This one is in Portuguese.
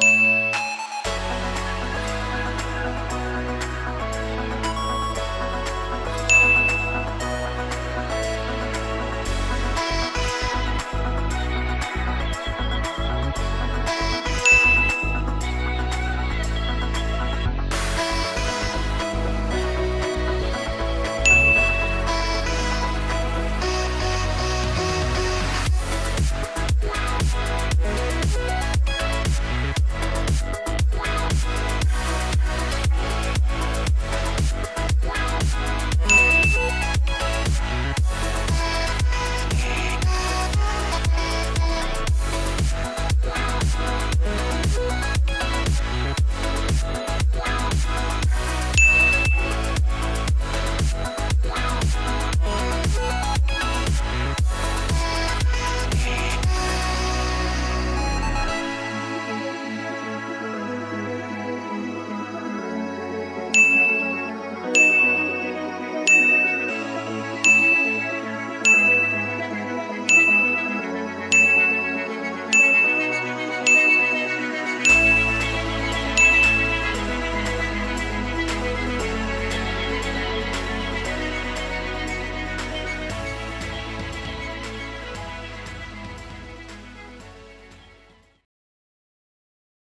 Música